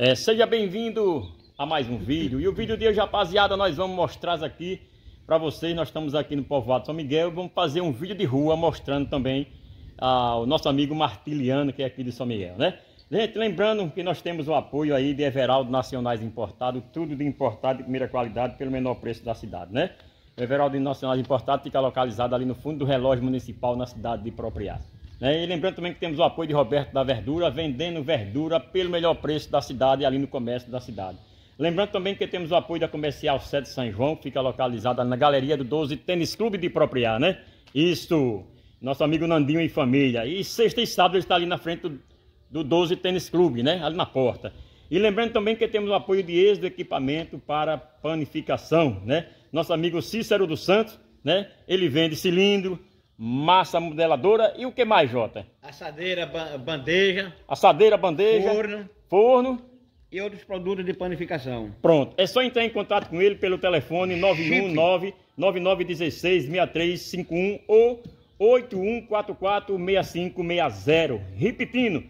É, seja bem-vindo a mais um vídeo. E o vídeo de hoje, rapaziada, nós vamos mostrar aqui para vocês. Nós estamos aqui no povoado São Miguel. Vamos fazer um vídeo de rua mostrando também ah, o nosso amigo Martiliano, que é aqui de São Miguel, né? Gente, lembrando que nós temos o apoio aí de Everaldo Nacionais Importado, tudo de importado de primeira qualidade pelo menor preço da cidade, né? O Everaldo Nacionais Importado fica localizado ali no fundo do relógio municipal na cidade de Propriado. Né? E lembrando também que temos o apoio de Roberto da Verdura, vendendo verdura pelo melhor preço da cidade ali no comércio da cidade. Lembrando também que temos o apoio da Comercial 7 São João, que fica localizada na Galeria do 12 Tênis Clube de Propriar, né? Isso, nosso amigo Nandinho e família. E sexta e sábado ele está ali na frente do, do 12 Tênis Clube, né? Ali na porta. E lembrando também que temos o apoio de êxito equipamento para panificação, né? Nosso amigo Cícero dos Santos, né? Ele vende cilindro, massa modeladora e o que mais, Jota? Assadeira, bandeja. Assadeira, bandeja. Forno. Forno. E outros produtos de panificação. Pronto. É só entrar em contato com ele pelo telefone 919-9916-6351 ou 8144-6560. Repetindo,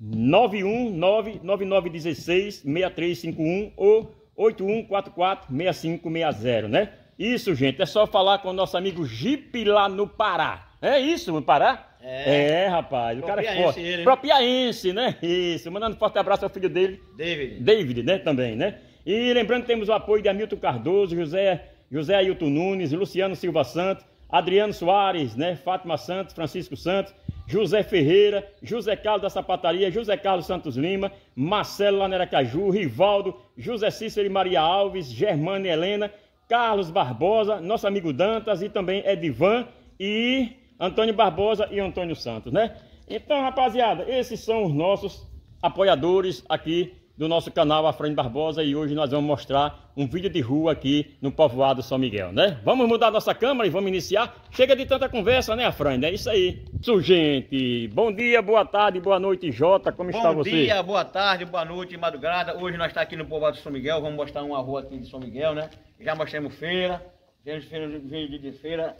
919-9916-6351 ou 8144-6560, né? Isso, gente, é só falar com o nosso amigo Jeep lá no Pará. É isso, no Pará? É, é rapaz, o cara é forte. Ele, Propiaense, né? Isso, mandando um forte abraço ao filho dele. David. David, né, também, né? E lembrando que temos o apoio de Hamilton Cardoso, José, José Ailton Nunes, Luciano Silva Santos, Adriano Soares, né? Fátima Santos, Francisco Santos, José Ferreira, José Carlos da Sapataria, José Carlos Santos Lima, Marcelo Laneracaju, Rivaldo, José Cícero e Maria Alves, Germana e Helena, Carlos Barbosa, nosso amigo Dantas e também Edivan e Antônio Barbosa e Antônio Santos, né? Então, rapaziada, esses são os nossos apoiadores aqui do nosso canal Afrânio Barbosa e hoje nós vamos mostrar um vídeo de rua aqui no povoado São Miguel, né? Vamos mudar nossa câmera e vamos iniciar. Chega de tanta conversa, né, Afrânio? É isso aí. Isso, gente. Bom dia, boa tarde, boa noite, Jota. Como Bom está você? Bom dia, boa tarde, boa noite, madrugada. Hoje nós estamos aqui no povoado São Miguel. Vamos mostrar uma rua aqui de São Miguel, né? Já mostramos feira. Temos feira, de, feira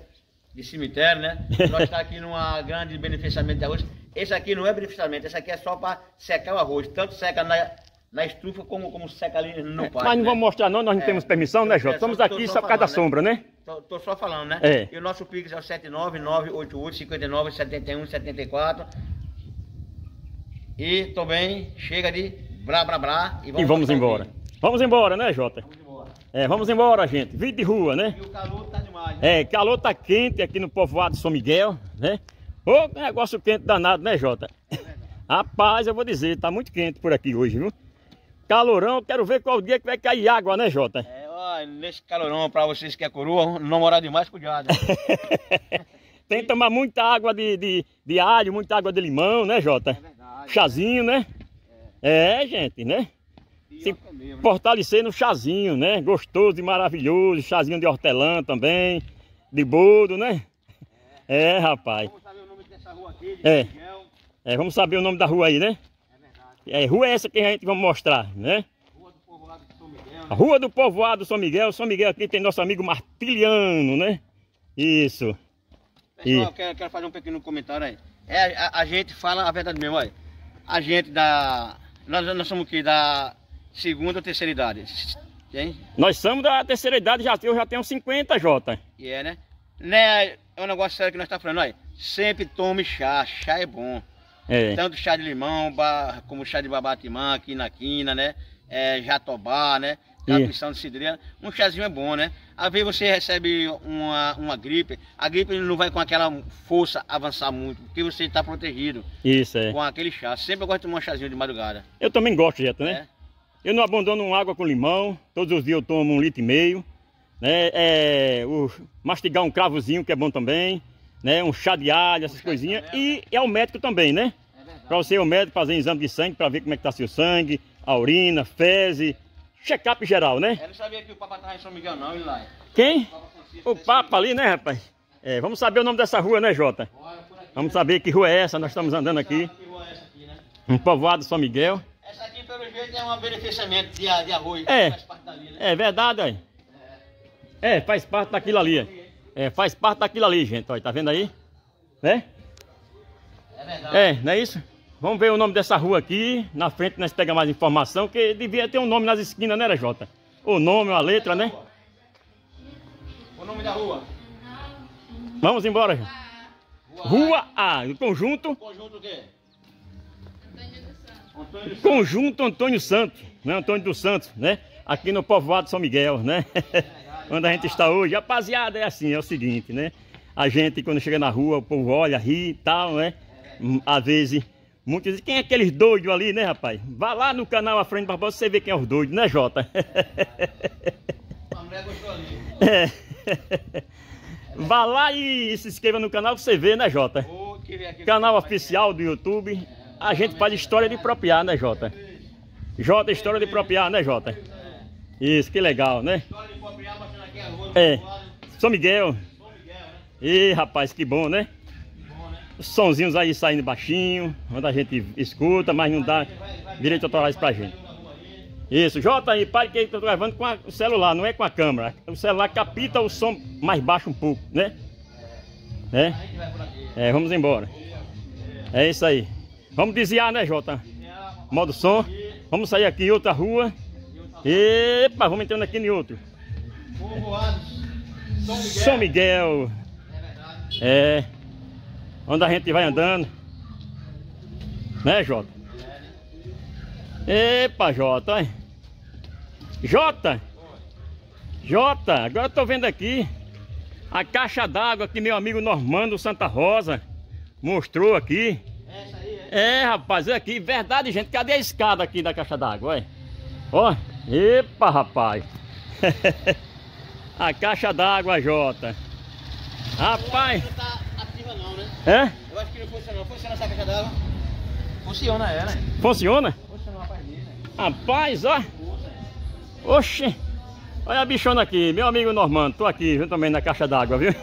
de cemitério, né? Nós estamos aqui numa grande beneficiamento de arroz. Esse aqui não é beneficiamento, esse aqui é só para secar o arroz. Tanto seca na, na estufa como, como seca ali no é, Mas não né? vamos mostrar não, nós não é, temos permissão, né, Jota? Estamos aqui só por causa da sombra, né? Tô, tô, só falando, né? É. E o nosso Pix é o 79988 E também chega de blá blá blá e vamos, e vamos embora. Vamos embora, né, Jota? Vamos embora. É, vamos embora, gente. Vídeo de rua, né? E o calor tá demais. Né? É, calor tá quente aqui no povoado de São Miguel, né? Ô, negócio quente danado, né, Jota? É Rapaz, eu vou dizer, tá muito quente por aqui hoje, viu? Calorão, quero ver qual dia que vai cair água, né, Jota? É, ó, nesse calorão, pra vocês que é coroa, não morar demais, cuidado. Tem que tomar muita água de, de, de, alho, muita água de limão, né, Jota? É verdade. Chazinho, né? É, é gente, né? Se mesmo, fortalecer no chazinho, né? Gostoso e maravilhoso, chazinho de hortelã também, de boldo, né? É, é rapaz. Vamos saber o nome dessa rua aqui, de é. é, vamos saber o nome da rua aí, né? É, rua é essa que a gente vai mostrar, né? Rua do Povoado São Miguel. Né? Rua do Povoado São Miguel. São Miguel aqui tem nosso amigo Martiliano, né? Isso. Pessoal, e... quero, quero fazer um pequeno comentário aí. É, a, a, gente fala a verdade mesmo, olha. A gente da... Nós, nós somos o quê? Da segunda ou terceira idade. Hein? Nós somos da terceira idade, já, eu já tenho 50, Jota. E é, né? né? É um negócio sério que nós estamos tá falando, olha. Sempre tome chá, chá é bom. É. Tanto chá de limão, como chá de babatimã, aqui na quina, né? É, jatobá, né? Capistão de cidreira. Um chazinho é bom, né? Às vezes você recebe uma, uma gripe, a gripe não vai com aquela força avançar muito, porque você está protegido. Isso, é. Com aquele chá. Sempre eu gosto de tomar um chazinho de madrugada. Eu também gosto, Jeto, né? É. Eu não abandono água com limão, todos os dias eu tomo um litro e meio. Né? É, o, mastigar um cravozinho, que é bom também né? Um chá de alho, essas coisinhas. E é o médico também, né? É para você ir ao médico fazer um exame de sangue para ver como é que tá seu sangue, a urina, fezes, check-up geral, né? Eu não sabia que o Papa tava em São Miguel não, ele lá. Quem? O, Papa ali, né, rapaz? É, vamos saber o nome dessa rua, né, Jota? Vamos saber que rua é essa, nós estamos andando aqui. Né? Um povoado São Miguel. Essa aqui, pelo jeito, é um beneficiamento de, de arroz. É, faz parte dali, né? é verdade, aí. É. é, faz parte daquilo ali. É, faz parte daquilo ali, gente. Olha, tá vendo aí? Né? É verdade. É, não é isso? Vamos ver o nome dessa rua aqui. Na frente nós pegamos mais informação, que devia ter um nome nas esquinas, né, Jota? O nome, a letra, né? O nome da rua? Vamos embora. Rua A, o conjunto. Conjunto o quê? Antônio Conjunto Antônio Santos, né? Antônio dos Santos, né? Aqui no povoado São Miguel, né? Onde a gente está hoje. Rapaziada, é assim, é o seguinte, né? A gente, quando chega na rua, o povo olha, ri e tal, né? Às vezes, muitos dizem, quem é aqueles doidos ali, né, rapaz? Vá lá no canal à frente para você ver quem é os doidos, né, Jota? A mulher gostou ali. É. Vá lá e se inscreva no canal que você vê, né, Jota? Canal oficial do YouTube. A gente faz história de propriar, né, Jota? Jota, história de propriar, né, Jota? Isso, que legal, né? História de propriar, mostrando aqui a rua. É. São Miguel. E rapaz, que bom, né? Os sonzinhos aí saindo baixinho, onde a gente escuta, mas não dá direito autorais pra gente. Isso, Jota aí, pai, que eu tô gravando com a, o celular, não é com a câmera. O celular capita o som mais baixo um pouco, né? É, é vamos embora. É isso aí. Vamos desviar, né, Jota? Modo som. Vamos sair aqui em outra rua. Epa, vamos entrando aqui em outro. São Miguel. É. Onde a gente vai andando. Né, Jota? Epa, Jota, olha. Jota! Jota, agora eu tô vendo aqui a caixa d'água que meu amigo Normando Santa Rosa mostrou aqui. Essa aí, é? É, rapaz, é aqui, verdade, gente. Cadê a escada aqui da caixa d'água, olha? Ó, epa, rapaz. a caixa d'água, Jota. Rapaz. Não tá ativa não, né? É? Eu acho que não funciona. Funciona essa caixa d'água? Funciona ela, né? Funciona? Rapaz, ó. Oxe. Olha a bichona aqui, meu amigo Normando. Tô aqui, viu, também na caixa d'água, viu?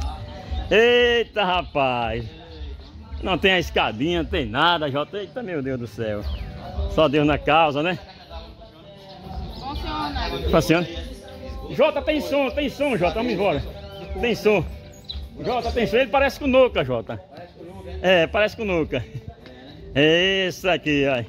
Eita, rapaz. Não tem a escadinha, não tem nada, Jota. Eita, meu Deus do céu. Só Deus na causa, né? Funciona. Funciona. Jota, tem som, tem som, Jota. Vamos embora. Tem som. Jota, tem som. Ele parece com o Nuca, Jota. É, parece com o Nuca. É isso aqui, ó.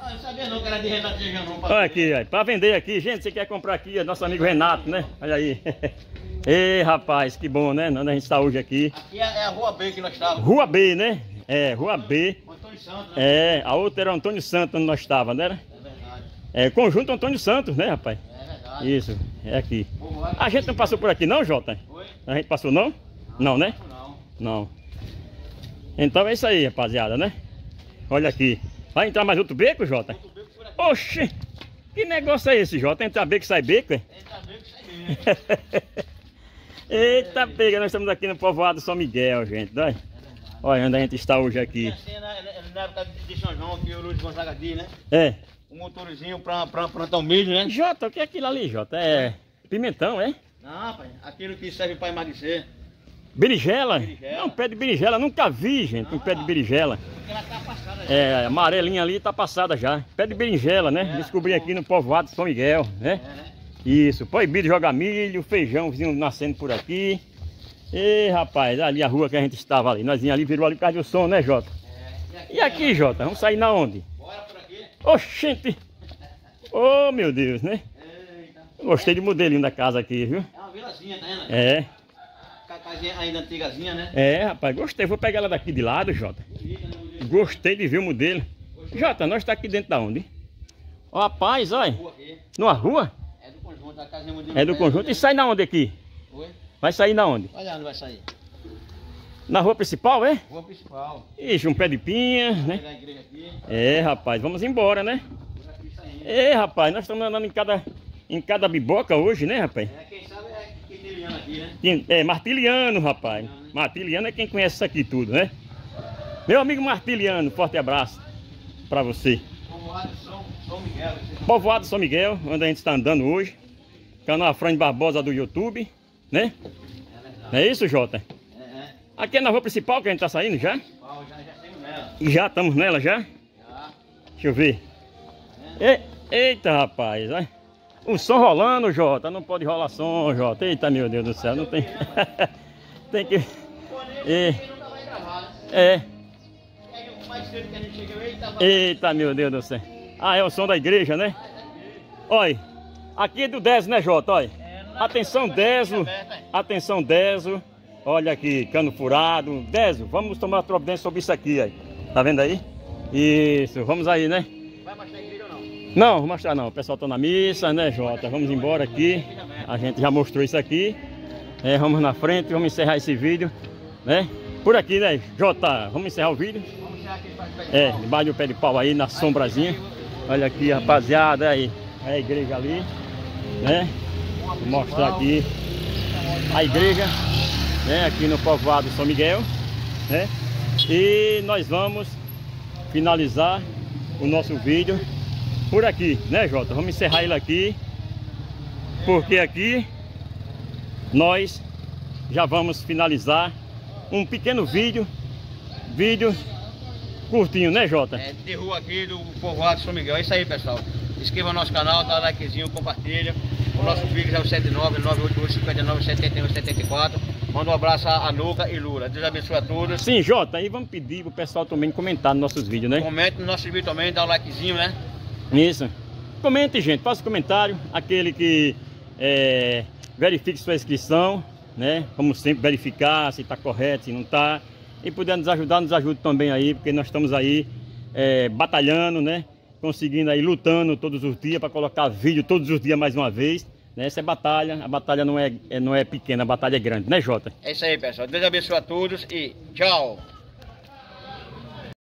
Ah, eu sabia não que era de Renato. Olha aqui, ó, pra vender aqui. Gente, você quer comprar aqui, é nosso amigo Renato, né? Olha aí. Ei, rapaz, que bom, né? Onde a gente está hoje aqui. Aqui é, é a Rua B que nós estávamos. Rua B, né? É, Rua B. Antônio Santos, né? É, a outra era Antônio Santos, onde nós estávamos, né? É verdade. É, conjunto Antônio Santos, né, rapaz? É. Isso, é aqui. A gente não passou por aqui não, Jota? A gente passou não? Não, né? Não. Então é isso aí, rapaziada, né? Olha aqui. Vai entrar mais outro beco, Jota? Outro beco por aqui. Oxi! Que negócio é esse, Jota? Entra beco e sai beco, é? Entra beco e sai beco. Eita pega, nós estamos aqui no povoado São Miguel, gente. Olha, Olha onde a gente está hoje aqui. Na, na época de São João, que o Luiz Gonzaga diz, né? É. Um motorzinho para plantar um milho, né? Jota, o que é aquilo ali, Jota? É pimentão, é? Não, pai. Aquilo que serve para emagrecer. Berinjela? berinjela? Não, pé de berinjela, nunca vi, gente, não, um pé de berinjela. Ela tá passada já. É, amarelinha ali tá passada já. Pé de berinjela, né? É, Descobri tá aqui no povoado de São Miguel, né? É, né? Isso, proibido jogar milho, feijãozinho nascendo por aqui. E rapaz, ali a rua que a gente estava ali. Nós vinha ali, virou ali por causa do som, né, Jota? É, e aqui, e aqui Jota? Vamos sair na onde? Oxente! Oh, meu Deus, né? Eita. Gostei do modelinho da casa aqui, viu? É uma vilazinha, tá vendo? É casinha ainda antigazinha, né? É, rapaz, gostei. Vou pegar ela daqui de lado, Jota. Gostei de ver o modelo. Jota, nós está aqui dentro da onde? Ó, rapaz, olha. Numa rua? É do conjunto, a casinha É do conjunto. E sai na onde aqui? Oi? Vai sair na onde? Olha onde vai sair. Na rua principal, é? Rua principal. Ixi, um pé de pinha, né? É, rapaz, vamos embora, né? É, rapaz, nós estamos andando em cada, em cada biboca hoje, né, rapaz? É, quem sabe Martiliano aqui, né? É, Martiliano, rapaz. Martiliano é quem conhece isso aqui tudo, né? Meu amigo Martiliano, forte abraço pra você. Povoado São, São Miguel. Povoado São Miguel, onde a gente está andando hoje. Canal Afrânio Barbosa do YouTube, né? É. É isso, Jota? É, é. Aqui é na rua principal que a gente tá saindo já? Já, já estamos nela. Já estamos nela já? Já. Deixa eu ver. É. Eita, rapaz, olha. O som rolando, Jota. Não pode rolar som, Jota. Eita, meu Deus do céu. Não tem... tem que... É. É. Eita, Eita, meu Deus do céu. Ah, é o som da igreja, né? Olha, aqui é do Deso, né, Jota? Olha. Atenção, Deso. Atenção, Deso. Olha aqui, cano furado. Deso, vamos tomar providência sobre isso aqui, aí. Tá vendo aí? Isso, vamos aí, né? Vai mostrar ou não? Não, vou mostrar não. O pessoal tá na missa, né, Jota? Vamos embora aqui. A gente já mostrou isso aqui. É, vamos na frente, vamos encerrar esse vídeo, né? Por aqui, né, Jota? Vamos encerrar o vídeo. Vamos encerrar aqui É, debaixo do pé de pau aí, na sombrazinha. Olha aqui, rapaziada, aí. É a igreja ali, né? Vou mostrar aqui a igreja, né? Aqui no povoado São Miguel, né? E nós vamos finalizar o nosso vídeo por aqui, né, Jota? Vamos encerrar ele aqui, porque aqui nós já vamos finalizar um pequeno vídeo, vídeo curtinho, né, Jota? É, de rua aqui do povoado São Miguel. É isso aí, pessoal. Inscreva no nosso canal, dá likezinho, compartilha. O nosso vídeo é o 79 988 59 71 74. Manda um abraço a Nuca e Lula. Deus abençoe a todos. Sim, Jota, aí vamos pedir pro pessoal também comentar nos nossos vídeos, né? Comente no nosso vídeo também, dá um likezinho, né? Isso. Comente, gente, faça comentário. Aquele que é, verifique sua inscrição, né? Como sempre, verificar se está correto, se não está. E puder nos ajudar, nos ajude também aí, porque nós estamos aí é, batalhando, né? Conseguindo aí, lutando todos os dias para colocar vídeo todos os dias mais uma vez. Né? Essa é batalha, a batalha não é, é, não é pequena, a batalha é grande, né Jota? É isso aí pessoal, Deus abençoe a todos e tchau!